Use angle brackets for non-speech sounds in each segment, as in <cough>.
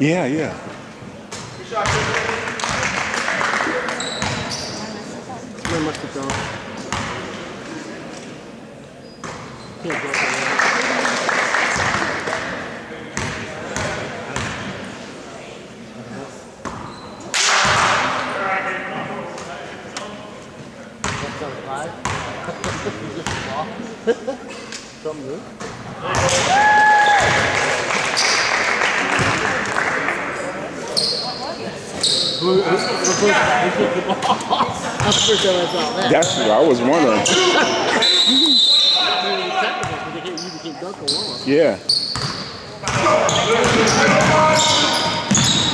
Yeah, yeah. That's the first time that. That's what I was wondering. <laughs> yeah. the technicals, but they can't, you can't dunk a wall. Yeah.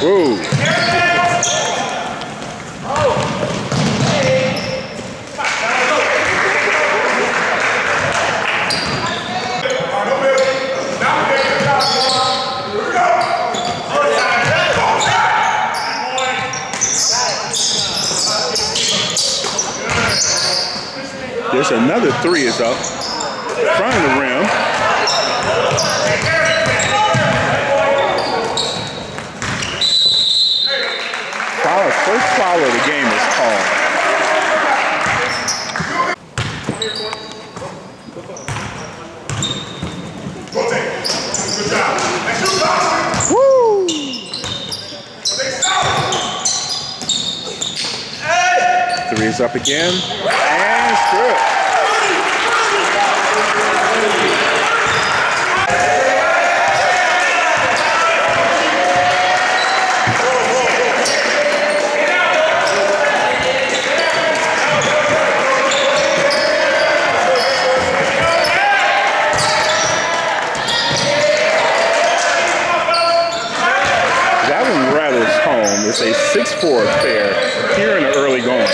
Whoa. There's another three is up. Front of the rim. Foul, first foul of the game is called. Woo! Three is up again. And rattles home. It's a 6-4 affair here in the early going.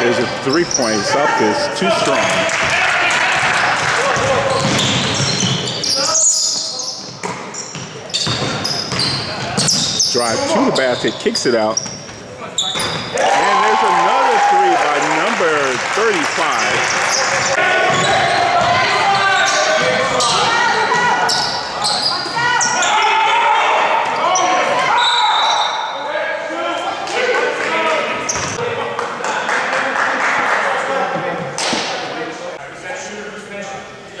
There's a three points up is too strong. Drive to the basket, kicks it out. And there's another three by number 35.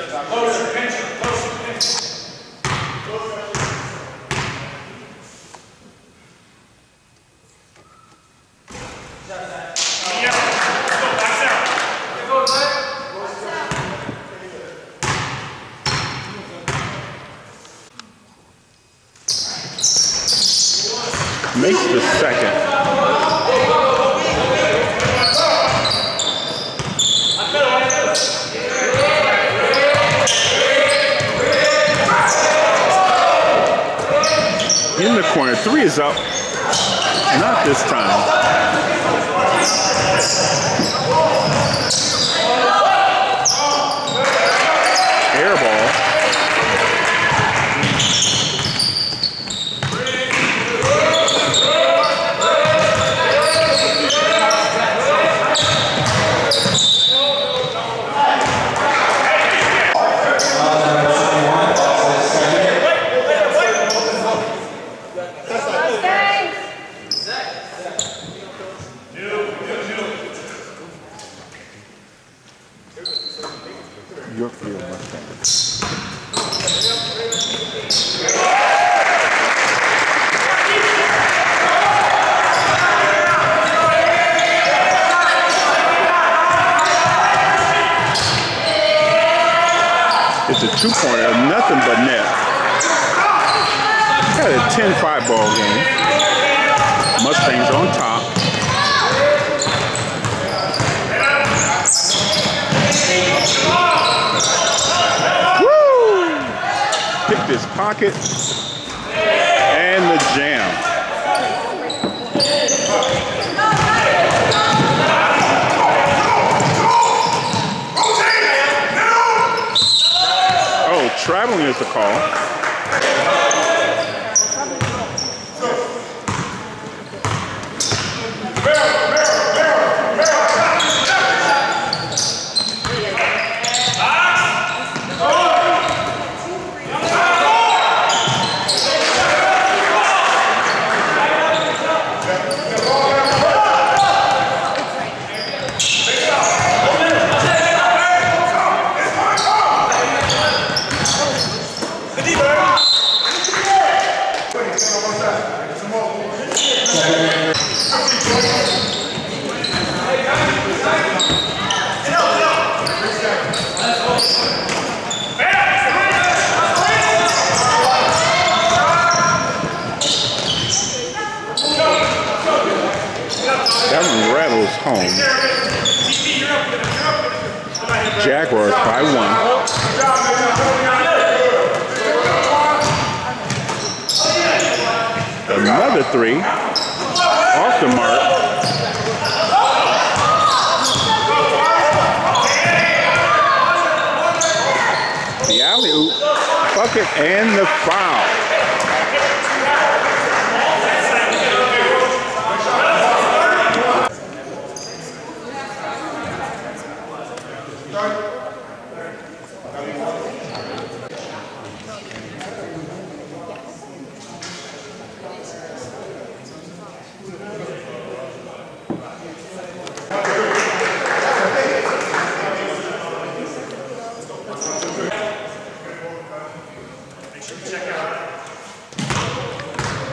Agora, corner, three is up. Not this time. It's a two-pointer, nothing but net. Got a 10-5 ball game. Mustangs on top. Woo! Picked his pocket and the jam. Oh, traveling is the call. That one rattles home. Jaguars by one. Another three. Off the mark. The alley oop, bucket, and the foul.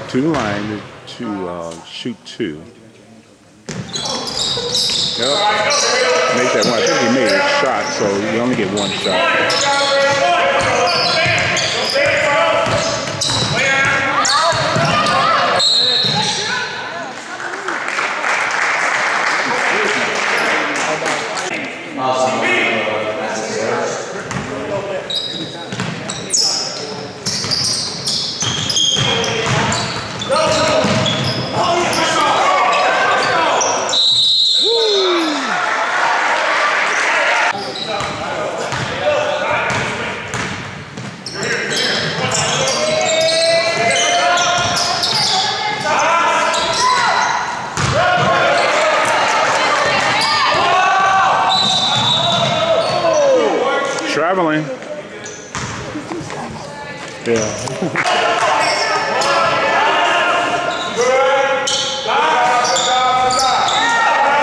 To line to uh, shoot two. Yep. Make that one. I think he made a shot, so you only get one shot. Traveling. Yeah.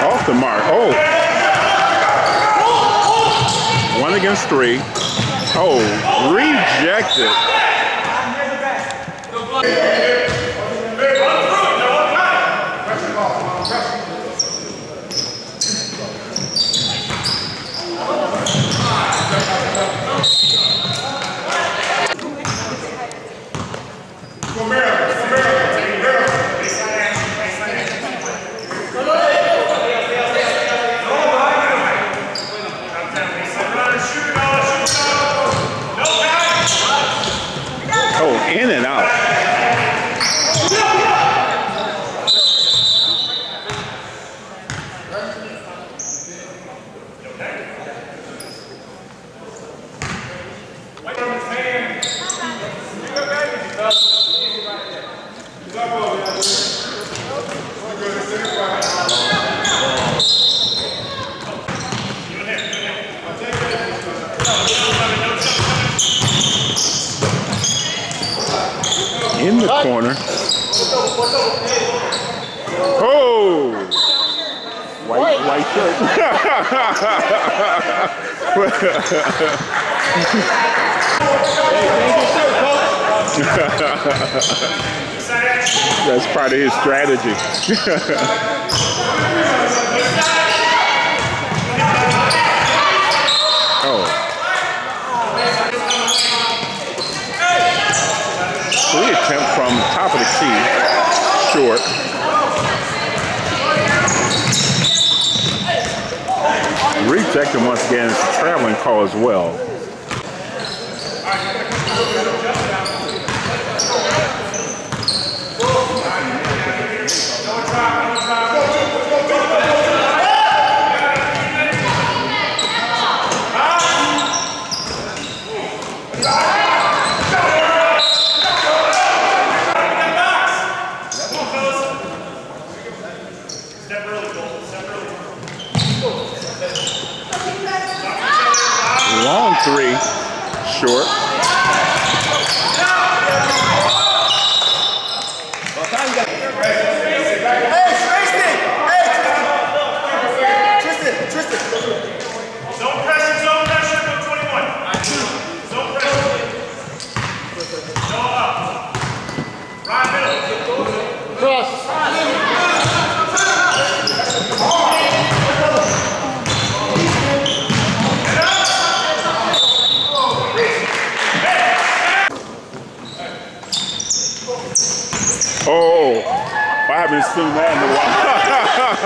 Off the mark. Oh. One against three. Oh, rejected. Oh, in and out. In the corner. Oh! White, white shirt. <laughs> <laughs> That's part of his strategy. <laughs> oh. Three attempt from top of the key. Short. Rejected once again. It's a traveling call as well. Long three, short. I haven't that in a while.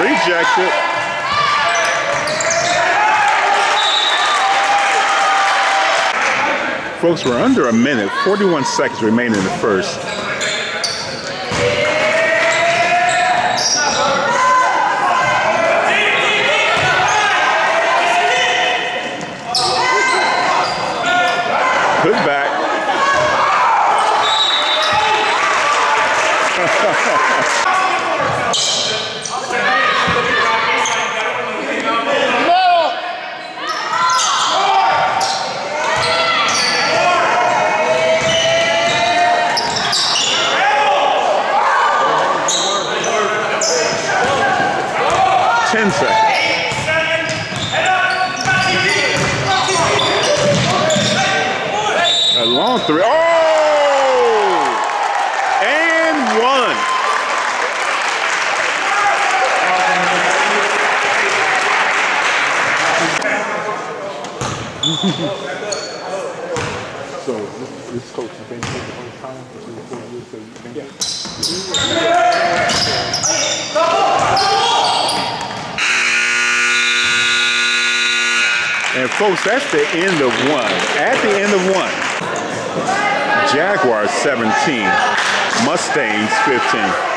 <laughs> Rejected. Folks, we're under a minute, 41 seconds remain in the first. 10 seconds. Long three. Oh! And one. so this, this coach has been here the whole time for three four years. So you've been yeah. And folks, that's the end of one. At the end of one, Jaguars 17, Mustangs 15.